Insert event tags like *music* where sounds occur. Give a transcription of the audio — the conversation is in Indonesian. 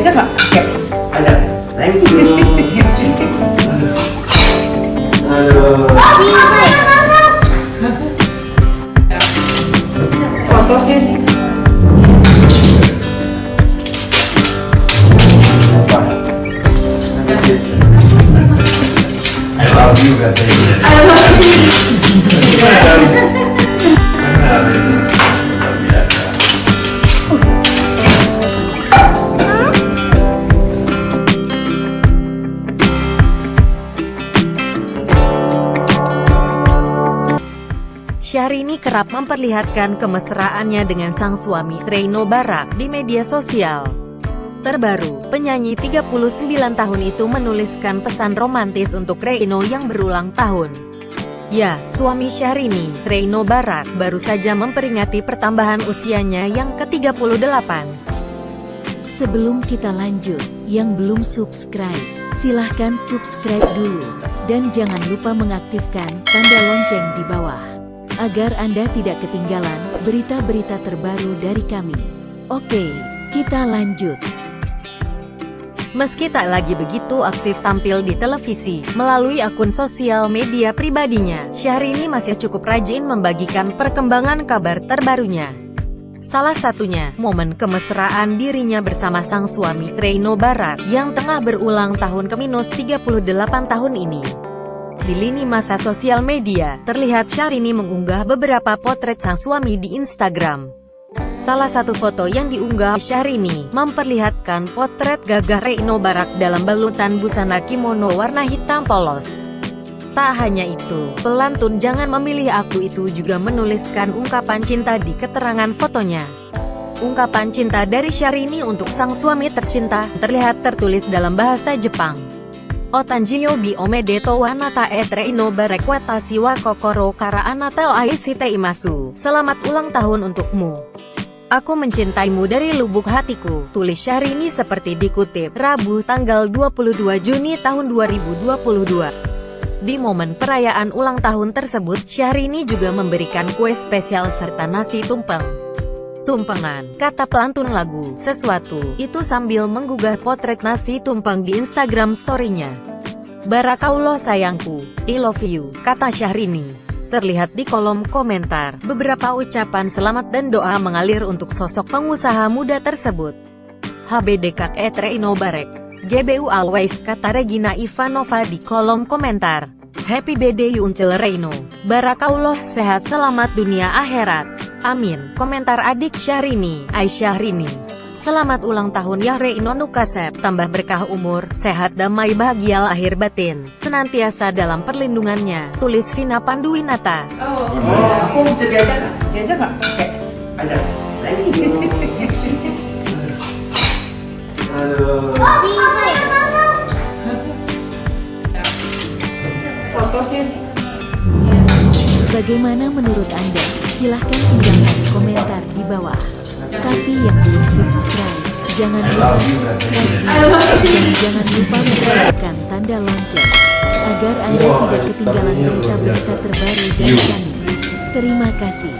Aja nggak pakai. Ada. Thank you. *laughs* Aduh. Foto sis. Apa? I love you katanya. I love you. Syahrini kerap memperlihatkan kemesraannya dengan sang suami, Reino Barak, di media sosial. Terbaru, penyanyi 39 tahun itu menuliskan pesan romantis untuk Reino yang berulang tahun. Ya, suami Syahrini, Reino Barak, baru saja memperingati pertambahan usianya yang ke-38. Sebelum kita lanjut, yang belum subscribe, silahkan subscribe dulu. Dan jangan lupa mengaktifkan tanda lonceng di bawah. Agar Anda tidak ketinggalan berita-berita terbaru dari kami. Oke, kita lanjut. Meski tak lagi begitu aktif tampil di televisi, melalui akun sosial media pribadinya, Syahrini masih cukup rajin membagikan perkembangan kabar terbarunya. Salah satunya, momen kemesraan dirinya bersama sang suami, Reino Barak, yang tengah berulang tahun ke-38 tahun ini. Di lini masa sosial media, terlihat Syahrini mengunggah beberapa potret sang suami di Instagram. Salah satu foto yang diunggah Syahrini, memperlihatkan potret gagah Reino Barak dalam balutan busana kimono warna hitam polos. Tak hanya itu, pelantun Jangan Memilih Aku itu juga menuliskan ungkapan cinta di keterangan fotonya. Ungkapan cinta dari Syahrini untuk sang suami tercinta, terlihat tertulis dalam bahasa Jepang. Otanjio bi omedeto wa nata et reino barek watashi wa kokoro kara anata o aishite imasu. Selamat ulang tahun untukmu. Aku mencintaimu dari lubuk hatiku, tulis Syahrini seperti dikutip, Rabu tanggal 22 Juni tahun 2022. Di momen perayaan ulang tahun tersebut, Syahrini juga memberikan kue spesial serta nasi tumpeng. Tumpengan, kata pelantun lagu, sesuatu, itu sambil menggugah potret nasi tumpeng di Instagram story-nya. Barakallah sayangku, I love you, kata Syahrini. Terlihat di kolom komentar, beberapa ucapan selamat dan doa mengalir untuk sosok pengusaha muda tersebut. HBDK et Reino Barek. GBU Always kata Regina Ivanova di kolom komentar. Happy birthday Uncil Reino. Barakallah sehat selamat dunia akhirat. Amin. Komentar adik Syahrini, Aisyah Rini. Selamat ulang tahun ya Reino Nukasep, tambah berkah umur, sehat damai bahagia lahir batin, senantiasa dalam perlindungannya, tulis Vina Panduwinata. Oh, oh, aku bisa diajak nggak? Kaki aja nggak pakai. Ada. Thank you. Aduh. Bagaimana menurut Anda? Silahkan tinggalkan komentar di bawah. Tapi yang belum subscribe, jangan lupa subscribe dan jangan lupa menekan tanda lonceng agar Anda tidak ketinggalan berita-berita terbaru dari kami. Terima kasih.